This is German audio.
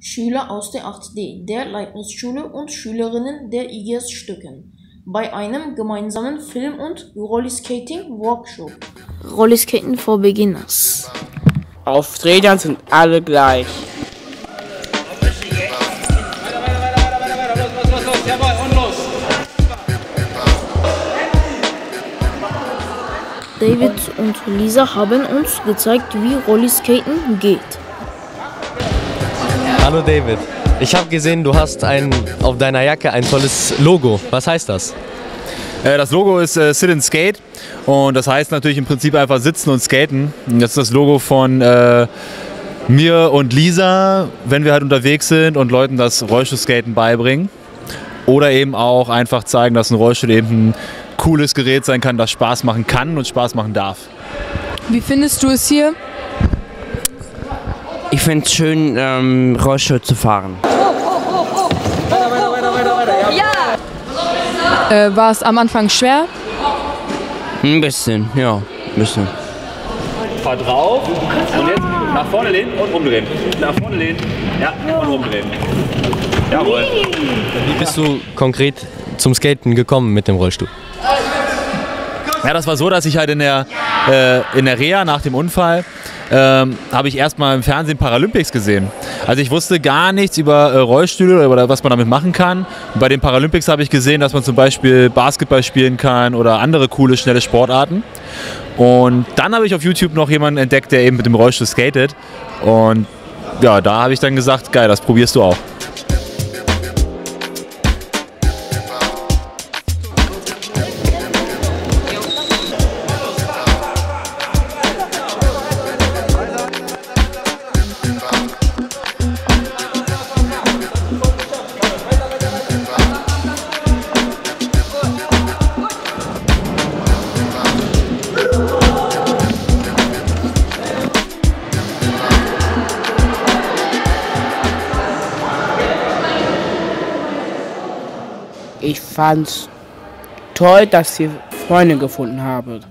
Schüler aus der 8D der Leibniz-Schule und Schülerinnen der IGS Stücken bei einem gemeinsamen Film- und Rollerskating-Workshop. Rollerskaten for Beginners. Auf Rädern sind alle gleich. David und Lisa haben uns gezeigt, wie Rollerskaten geht. Hallo David. Ich habe gesehen, du hast ein, auf deiner Jacke ein tolles Logo. Was heißt das? Äh, Das Logo ist äh, Sit and Skate und das heißt natürlich im Prinzip einfach sitzen und skaten. Das ist das Logo von äh, mir und Lisa, wenn wir halt unterwegs sind und Leuten das Rollstuhlskaten beibringen. Oder eben auch einfach zeigen, dass ein Rollstuhl eben ein cooles Gerät sein kann, das Spaß machen kann und Spaß machen darf. Wie findest du es hier? Ich finde es schön, ähm, Rollstuhl zu fahren. Äh, war es am Anfang schwer? Ein bisschen, ja, ein bisschen. Fahr drauf und jetzt nach vorne lehnen und umdrehen. Nach vorne lehnen, ja, und umdrehen. Jawohl. Wie bist du konkret zum Skaten gekommen mit dem Rollstuhl? Ja, das war so, dass ich halt in der, äh, in der Reha nach dem Unfall ähm, habe ich erstmal im Fernsehen Paralympics gesehen. Also ich wusste gar nichts über äh, Rollstühle oder was man damit machen kann. Und bei den Paralympics habe ich gesehen, dass man zum Beispiel Basketball spielen kann oder andere coole, schnelle Sportarten. Und dann habe ich auf YouTube noch jemanden entdeckt, der eben mit dem Rollstuhl skatet. Und ja, da habe ich dann gesagt, geil, das probierst du auch. Ich fand's toll, dass ihr Freunde gefunden habt.